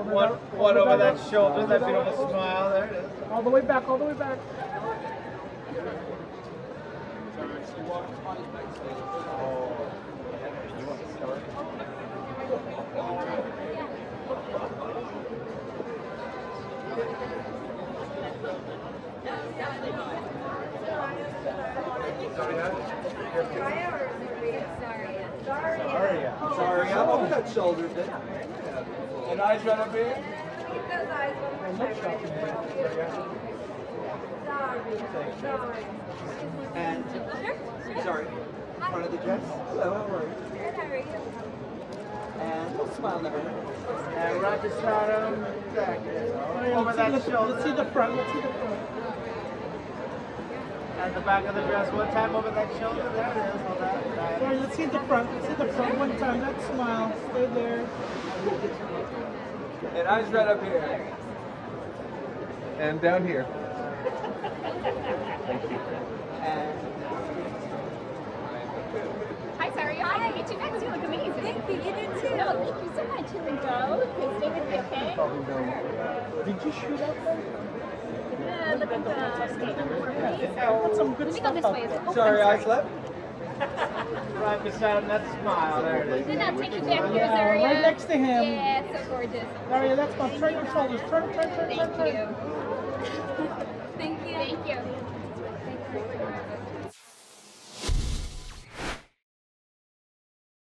shoulder. One, that- one over that up. shoulder, that beautiful smile. There it is. All the way back, all the way back. Sorry. Sorry, I'm over that shoulder bit. And eyes right up here. And sorry, front of the dress. Hello, how are you? And we'll smile never. And Roger Stardom, back. Over that shoulder. let's see the front. Let's see the front. At the back of the dress, one time over that shoulder. There it is. Hold that. All right, let's see the front. Let's see the front one time. That smile. Stay there. And eyes right up here. And down here. Thank And Hi, sorry. I get you next. You look amazing. Thank you. You did too. No, thank you so much. Here we go. Is David be okay? Did you shoot up there? Yeah, look at the statement for please. That's some good Let me go stuff this up way. Oh, sorry, I'm eyes left. beside him, that smile. There it is. Then I'll take you back here, Yeah, Zaria. right next to him. Yeah, it's so gorgeous. Daria, that's fine. Turn your shoulders. Turn, turn, turn, turn, Thank turn. you. Thank you. Thank you.